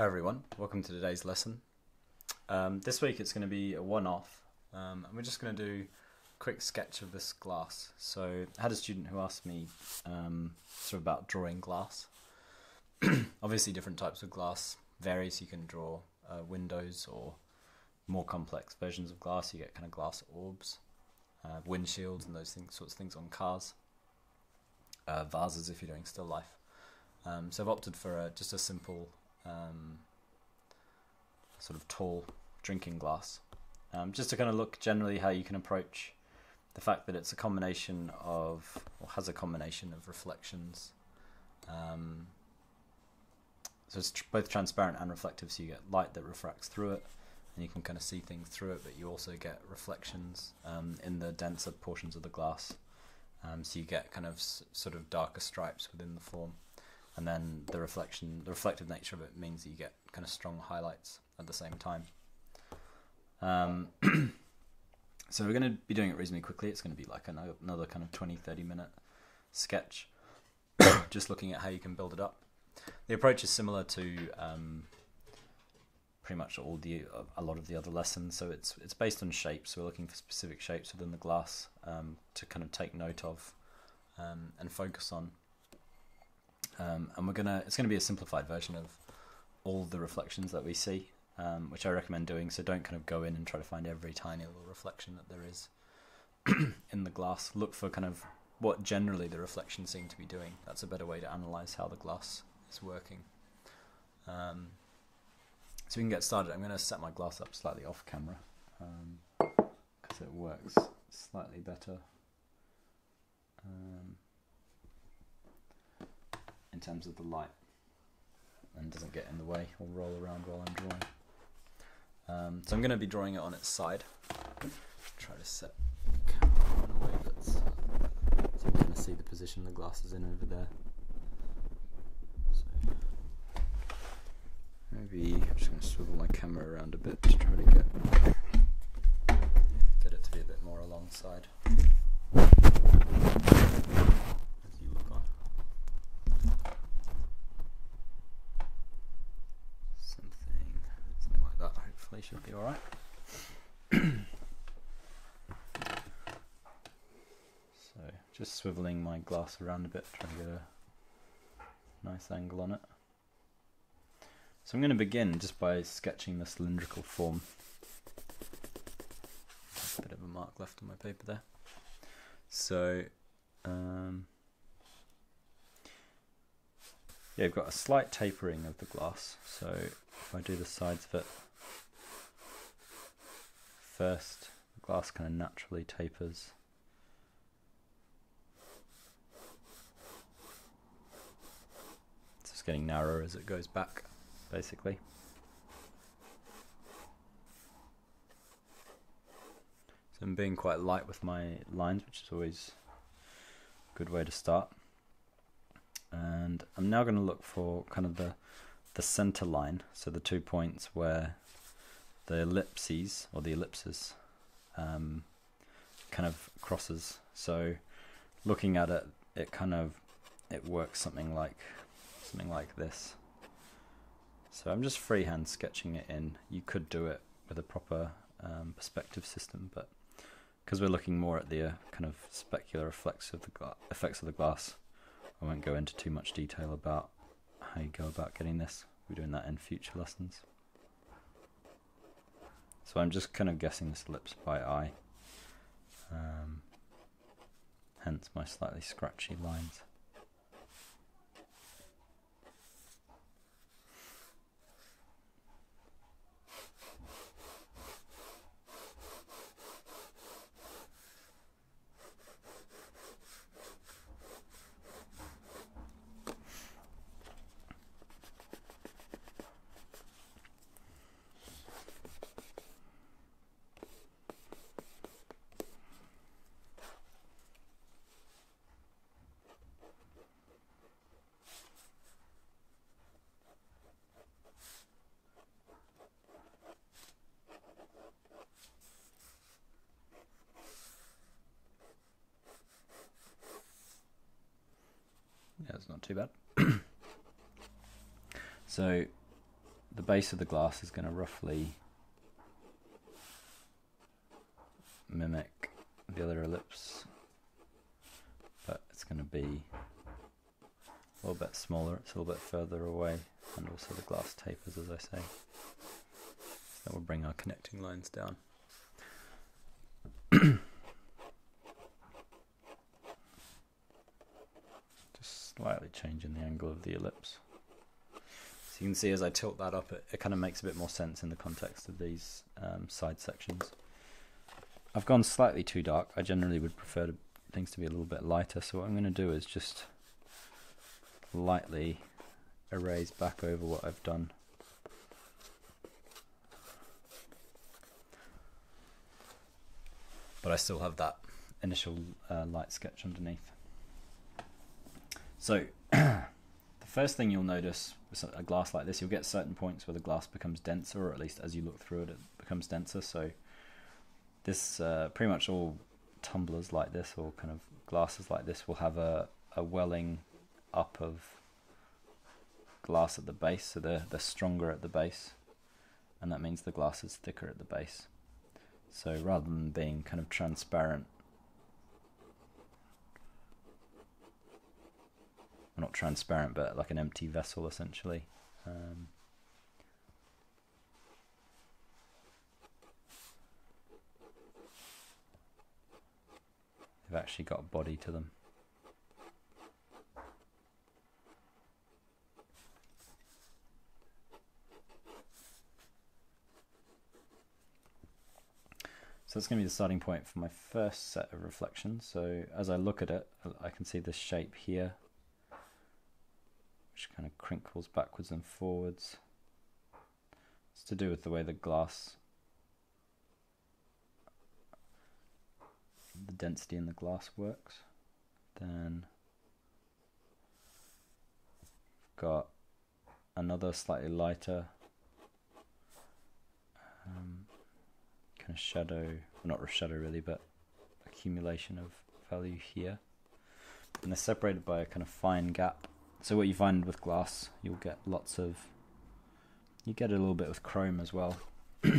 Hi everyone, welcome to today's lesson. Um, this week it's going to be a one-off, um, and we're just going to do a quick sketch of this glass. So I had a student who asked me um, sort of about drawing glass. Obviously, different types of glass vary, so you can draw uh, windows or more complex versions of glass. You get kind of glass orbs, uh, windshields, and those things, sorts of things on cars. Uh, vases if you're doing still life. Um, so I've opted for a, just a simple um, sort of tall drinking glass, um, just to kind of look generally how you can approach the fact that it's a combination of, or has a combination of reflections. Um, so it's tr- both transparent and reflective, so you get light that refracts through it, and you can kind of see things through it, but you also get reflections um, in the denser portions of the glass. Um, so you get kind of sort of darker stripes within the form and then the reflection, the reflective nature of it means that you get kind of strong highlights at the same time. Um, so we're going to be doing it reasonably quickly. It's going to be like another, another kind of 20, 30 minute sketch, just looking at how you can build it up. The approach is similar to um, pretty much all the a lot of the other lessons. So it's it's based on shapes. we're looking for specific shapes within the glass um, to kind of take note of um, and focus on um, and we're gonna it's gonna be a simplified version of all the reflections that we see, um, which I recommend doing. So don't kind of go in and try to find every tiny little reflection that there is in the glass. Look for kind of what generally the reflections seem to be doing. That's a better way to analyze how the glass is working. Um, so we can get started. I'm going to set my glass up slightly off camera because um, it works slightly better. Um, in terms of the light and doesn't get in the way or roll around while I'm drawing. Um, so I'm going to be drawing it on its side. Try to set the camera in a way that's so you can kind of see the position the glass is in over there. So maybe I'm just going to swivel my camera around a bit to try to get get it to be a bit more alongside. Should be alright. so, just swiveling my glass around a bit, trying to get a nice angle on it. So I'm going to begin just by sketching the cylindrical form. A bit of a mark left on my paper there. So, um, yeah, I've got a slight tapering of the glass. So if I do the sides of it first, the glass kind of naturally tapers. It's getting narrower as it goes back, basically. So I'm being quite light with my lines, which is always a good way to start. And I'm now going to look for kind of the the center line, so the two points where the ellipses or the ellipses um, kind of crosses. So looking at it, it kind of it works something like something like this. So I'm just freehand sketching it in. You could do it with a proper um, perspective system, but because we're looking more at the uh, kind of specular effects of the effects of the glass, I won't go into too much detail about how you go about getting this. We're doing that in future lessons. So I'm just kind of guessing this ellipse by eye. Um, hence my slightly scratchy lines. Yeah, it's not too bad. so the base of the glass is going to roughly mimic the other ellipse, but it's going to be a little bit smaller, it's a little bit further away, and also the glass tapers as I say. That will bring our connecting lines down. Just slightly changing the angle of the ellipse. So you can see as I tilt that up, it, it kind of makes a bit more sense in the context of these um, side sections. I've gone slightly too dark. I generally would prefer to, things to be a little bit lighter, so what I'm going to do is just lightly erase back over what I've done. But I still have that initial uh, light sketch underneath. So, the first thing you'll notice with a glass like this, you'll get certain points where the glass becomes denser, or at least as you look through it, it becomes denser. So, this uh, pretty much all tumblers like this, or kind of glasses like this, will have a, a welling up of glass at the base, so they're, they're stronger at the base, and that means the glass is thicker at the base. So rather than being kind of transparent, not transparent, but like an empty vessel essentially. Um, they've actually got a body to them. So that's going to be the starting point for my first set of reflections. So as I look at it, I can see this shape here, which kind of crinkles backwards and forwards. It's to do with the way the glass, the density in the glass works. Then got another slightly lighter um, kind of shadow, not shadow really, but accumulation of value here. And they're separated by a kind of fine gap. So what you find with glass, you'll get lots of, you get a little bit with chrome as well.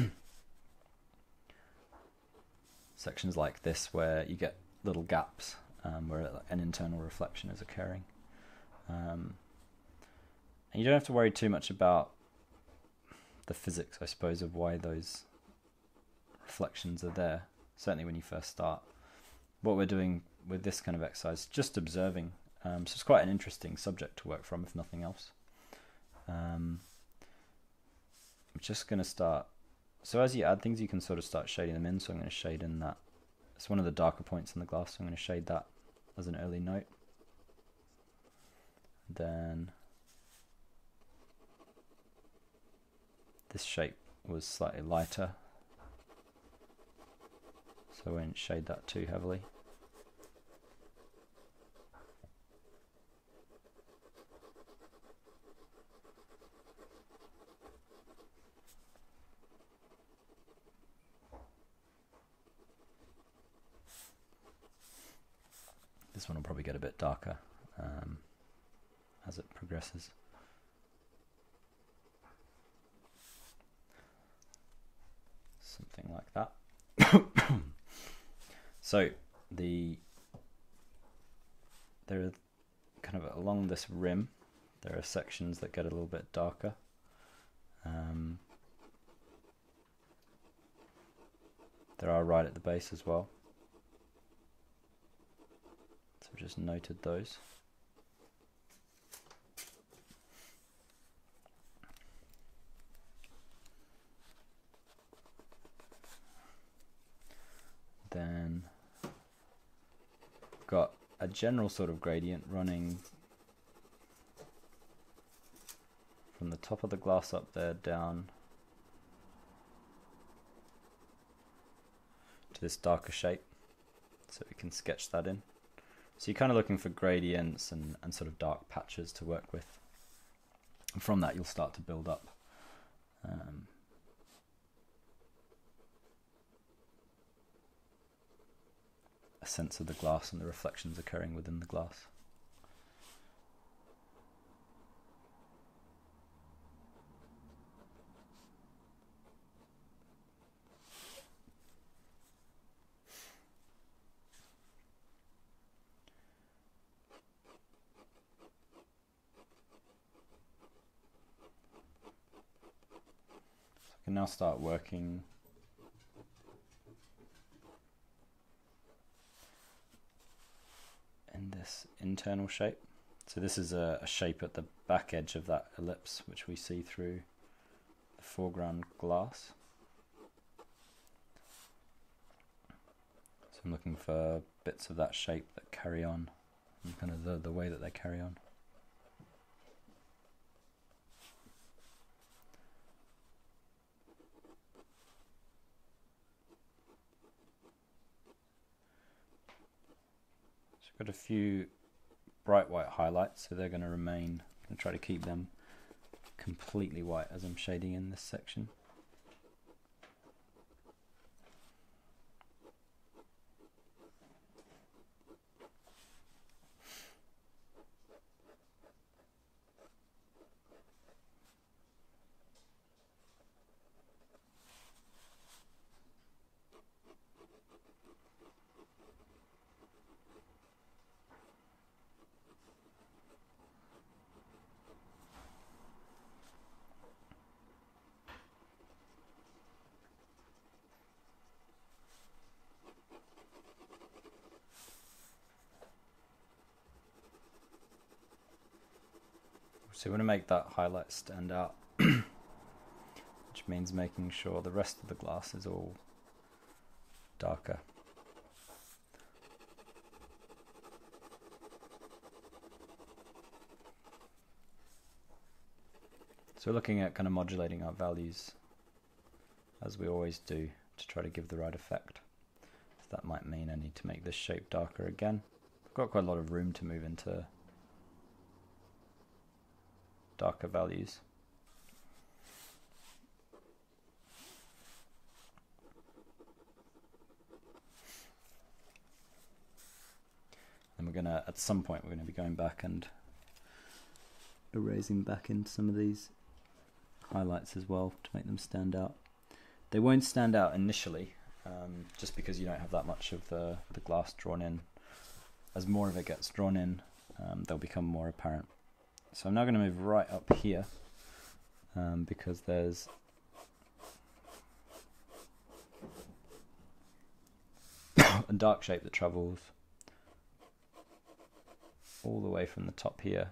Sections like this where you get little gaps um, where an internal reflection is occurring. Um, and you don't have to worry too much about the physics, I suppose, of why those reflections are there, certainly when you first start. What we're doing with this kind of exercise, just observing. Um, so it's quite an interesting subject to work from, if nothing else. Um, I'm just going to start. So as you add things, you can sort of start shading them in. So I'm going to shade in that. It's one of the darker points in the glass. So I'm going to shade that as an early note. Then this shape was slightly lighter, so I won't shade that too heavily. This one will probably get a bit darker um, as it progresses. Something like that. So the there are kind of along this rim, there are sections that get a little bit darker. Um, there are right at the base as well. So just noted those. Then got a general sort of gradient running from the top of the glass up there down to this darker shape so we can sketch that in. So you're kind of looking for gradients and, and sort of dark patches to work with. And from that you'll start to build up um, a sense of the glass and the reflections occurring within the glass. Now start working in this internal shape. So this is a, a, shape at the back edge of that ellipse which we see through the foreground glass. So I'm looking for bits of that shape that carry on and kind of the, the way that they carry on. Got a few bright white highlights, so they're going to remain. To try to keep them completely white as I'm shading in this section. So we want to make that highlight stand out, which means making sure the rest of the glass is all darker. So we're looking at kind of modulating our values as we always do to try to give the right effect. So that might mean I need to make this shape darker again. I've got quite a lot of room to move into darker values. And we're gonna, at some point, we're gonna be going back and erasing back into some of these highlights as well to make them stand out. They won't stand out initially, um, just because you don't have that much of the, the glass drawn in. As more of it gets drawn in, um, they'll become more apparent. So I'm now going to move right up here um, because there's a dark shape that travels all the way from the top here.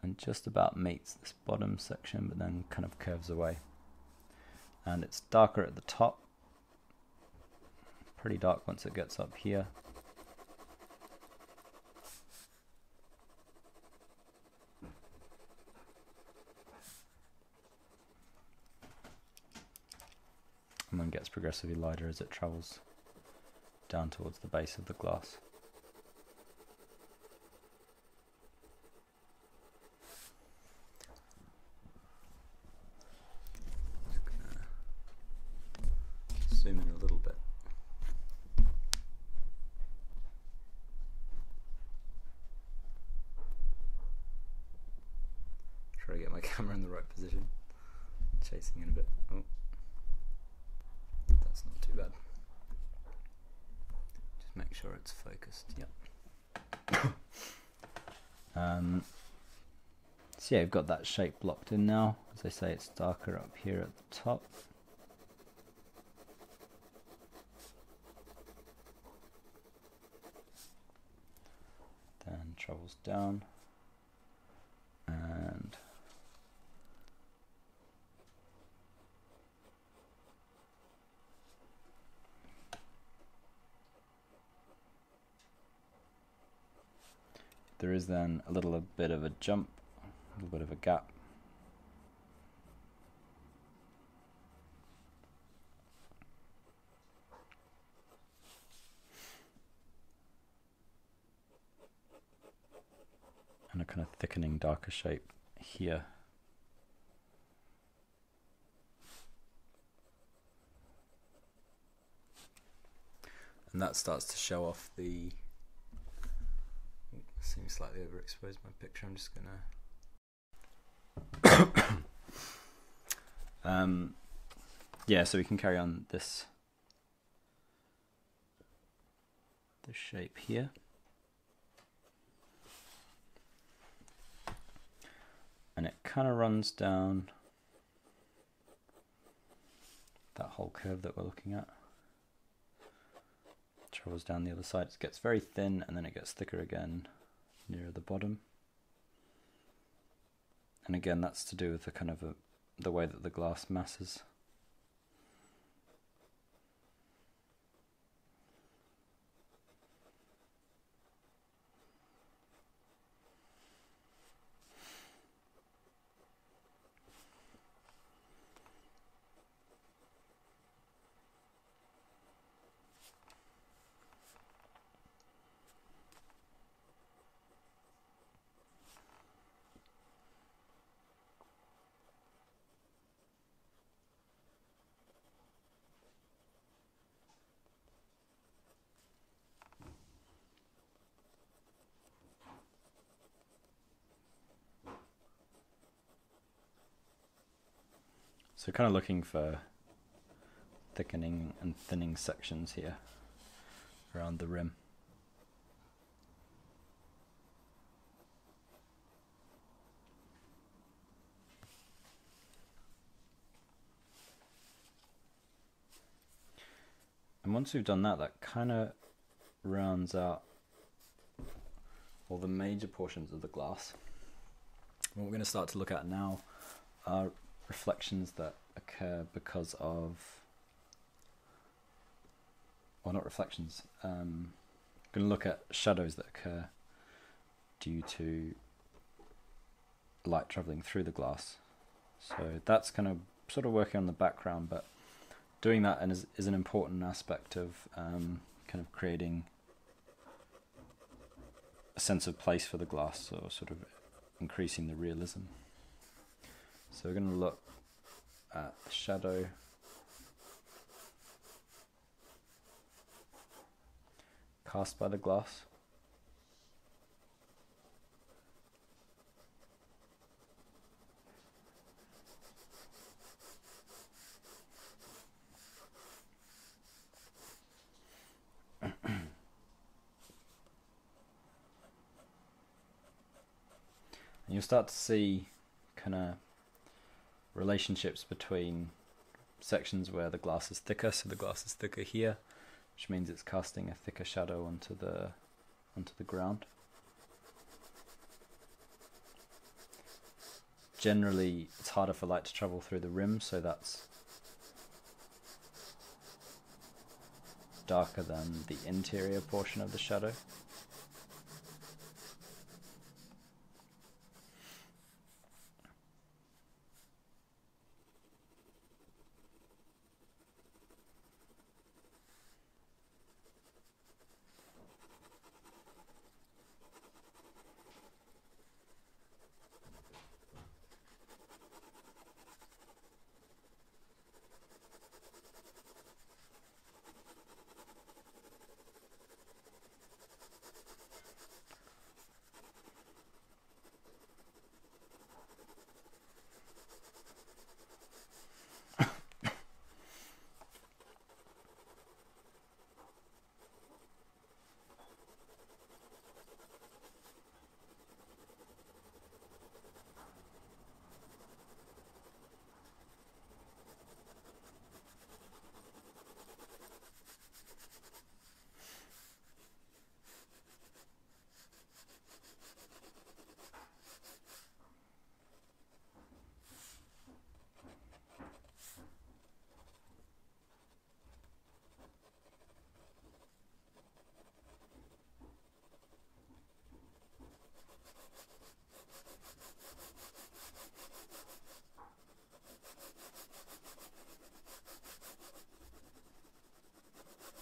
And just about meets this bottom section but then kind of curves away and it's darker at the top pretty dark once it gets up here and then gets progressively lighter as it travels down towards the base of the glass. zoom in a little bit. Try to get my camera in the right position. Chasing in a bit. Oh. That's not too bad. Just make sure it's focused. Yep. um, so yeah, I've got that shape blocked in now. As I say, it's darker up here at the top. Then travels down is then a little bit of a jump, a little bit of a gap and a kind of thickening darker shape here. And that starts to show off the. Seems slightly overexposed my picture. I'm just gonna. um, yeah, so we can carry on this the shape here. And it kind of runs down that whole curve that we're looking at. Travels down the other side. It gets very thin and then it gets thicker again near the bottom. And again, that's to do with the kind of a, the way that the glass masses. So kind of looking for thickening and thinning sections here around the rim. And once we've done that, that kind of rounds out all the major portions of the glass. What we're going to start to look at now are reflections that occur because of, well, not reflections. Um, I'm going to look at shadows that occur due to light traveling through the glass. So that's kind of sort of working on the background, but doing that is, is an important aspect of um, kind of creating a sense of place for the glass, or sort of increasing the realism. So we're going to look at shadow. Cast by the glass. and you'll start to see kind of relationships between sections where the glass is thicker, so the glass is thicker here, which means it's casting a thicker shadow onto the onto the ground. Generally, it's harder for light to travel through the rim, so that's darker than the interior portion of the shadow.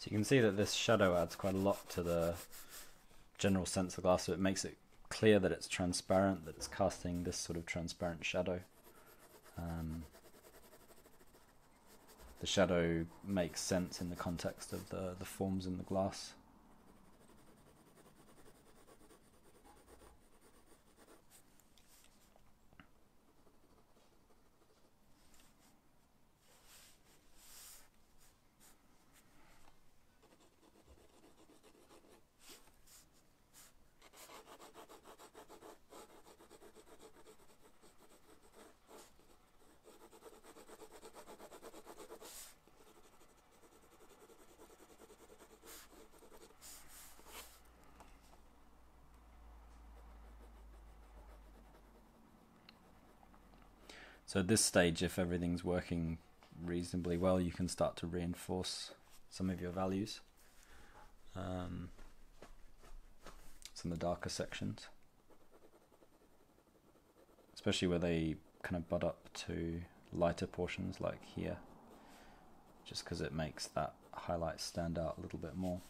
So you can see that this shadow adds quite a lot to the general sense of glass, so it makes it clear that it's transparent, that it's casting this sort of transparent shadow. Um, the shadow makes sense in the context of the, the forms in the glass. So at this stage, if everything's working reasonably well, you can start to reinforce some of your values. Um, some of the darker sections, especially where they kind of butt up to lighter portions like here, just because it makes that highlight stand out a little bit more.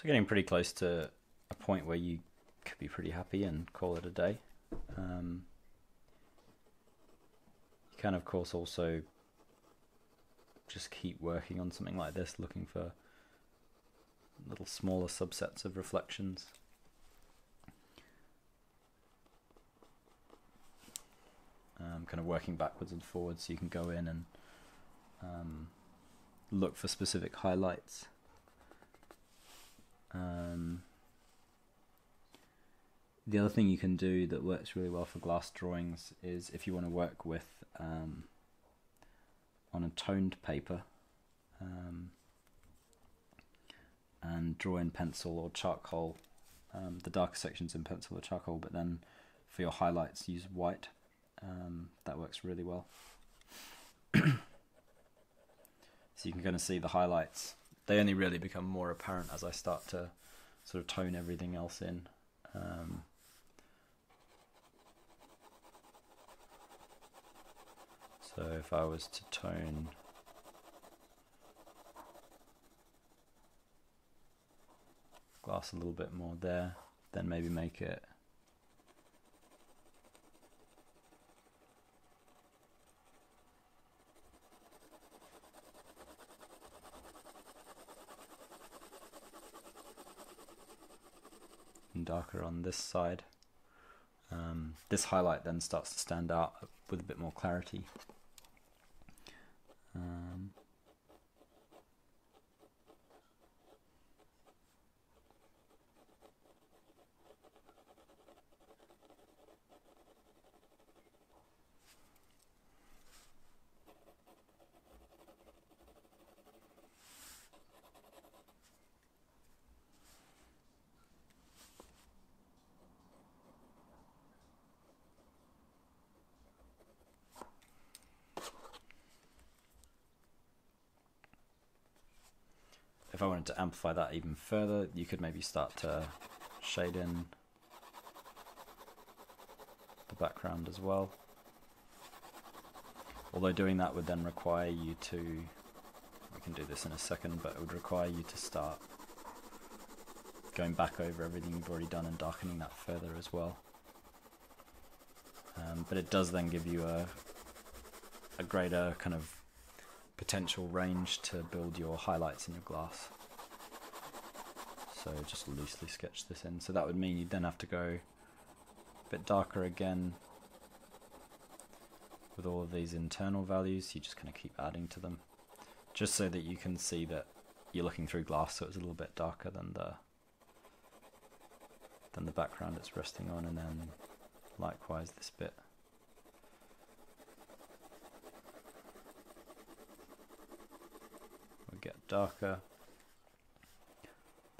So getting pretty close to a point where you could be pretty happy and call it a day. Um, you can, of course, also just keep working on something like this, looking for little smaller subsets of reflections. Um, kind of working backwards and forwards, so you can go in and um, look for specific highlights. Um, the other thing you can do that works really well for glass drawings is if you want to work with um, on a toned paper um, and draw in pencil or charcoal, um, the darker sections in pencil or charcoal, but then for your highlights use white. Um, that works really well. so you can kind of see the highlights they only really become more apparent as I start to sort of tone everything else in. Um, so if I was to tone glass a little bit more there, then maybe make it and darker on this side. Um, this highlight then starts to stand out with a bit more clarity. Wanted to amplify that even further, you could maybe start to shade in the background as well. Although doing that would then require you to, we can do this in a second, but it would require you to start going back over everything you've already done and darkening that further as well. Um, but it does then give you a, a greater kind of potential range to build your highlights in your glass. So just loosely sketch this in. So that would mean you'd then have to go a bit darker again with all of these internal values. You just kind of keep adding to them just so that you can see that you're looking through glass so it's a little bit darker than the than the background it's resting on and then likewise this bit will get darker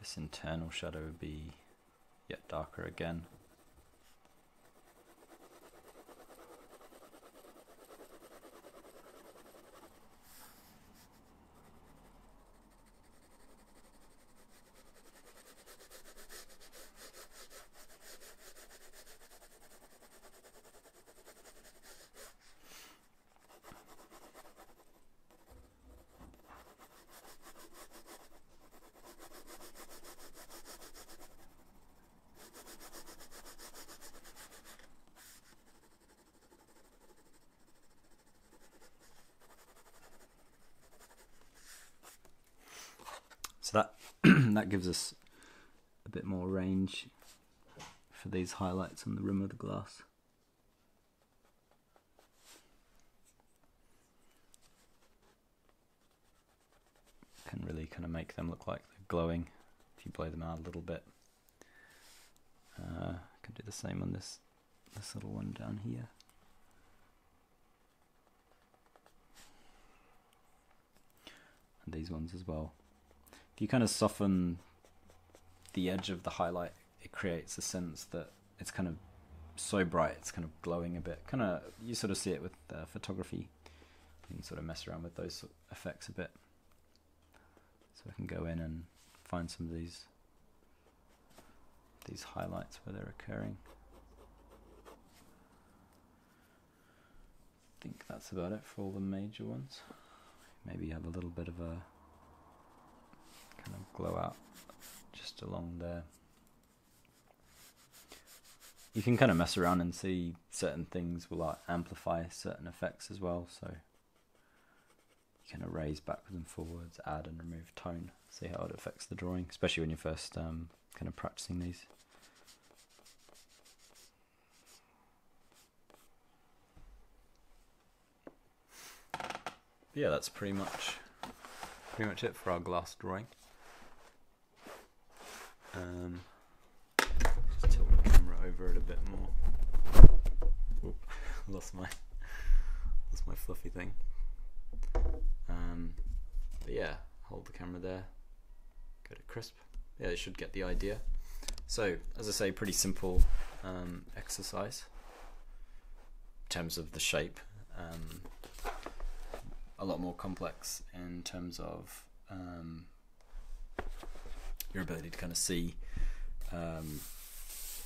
this internal shadow would be yet darker again So that gives us a bit more range for these highlights on the rim of the glass. Can really kind of make them look like they're glowing if you blow them out a little bit. Uh, can do the same on this this little one down here. And these ones as well you kind of soften the edge of the highlight, it creates a sense that it's kind of so bright, it's kind of glowing a bit. Kind of, you sort of see it with uh, photography. You can sort of mess around with those effects a bit. So I can go in and find some of these these highlights where they're occurring. I think that's about it for all the major ones. Maybe have a little bit of a kind of glow out just along there. You can kind of mess around and see certain things will like amplify certain effects as well. So you can erase backwards and forwards, add and remove tone, see how it affects the drawing, especially when you're first um, kind of practicing these. yeah, that's pretty much pretty much it for our glass drawing. Um, just tilt the camera over it a bit more. Oop, lost my lost my fluffy thing. Um, but yeah, hold the camera there. Go to crisp. Yeah, you should get the idea. So, as I say, pretty simple um, exercise in terms of the shape. Um, a lot more complex in terms of um, your ability to kind of see um,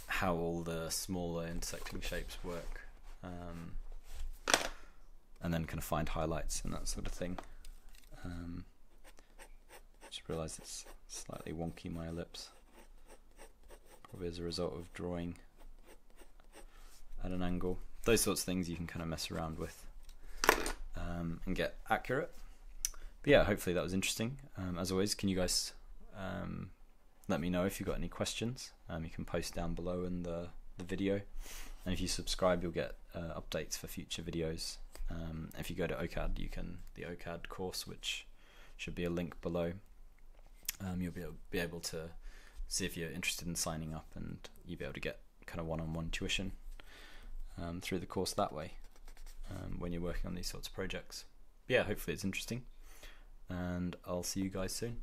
how all the smaller intersecting shapes work, um, and then kind of find highlights and that sort of thing. Um, just realised it's slightly wonky my ellipse, probably as a result of drawing at an angle. Those sorts of things you can kind of mess around with um, and get accurate. But yeah, hopefully that was interesting. Um, as always, can you guys um, let me know if you've got any questions. Um, you can post down below in the, the video. And if you subscribe, you'll get uh, updates for future videos. Um, if you go to OCAD, you can, the OCAD course, which should be a link below, um, you'll be able, be able to see if you're interested in signing up and you'll be able to get kind of one on one tuition um, through the course that way um, when you're working on these sorts of projects. But yeah, hopefully it's interesting. And I'll see you guys soon.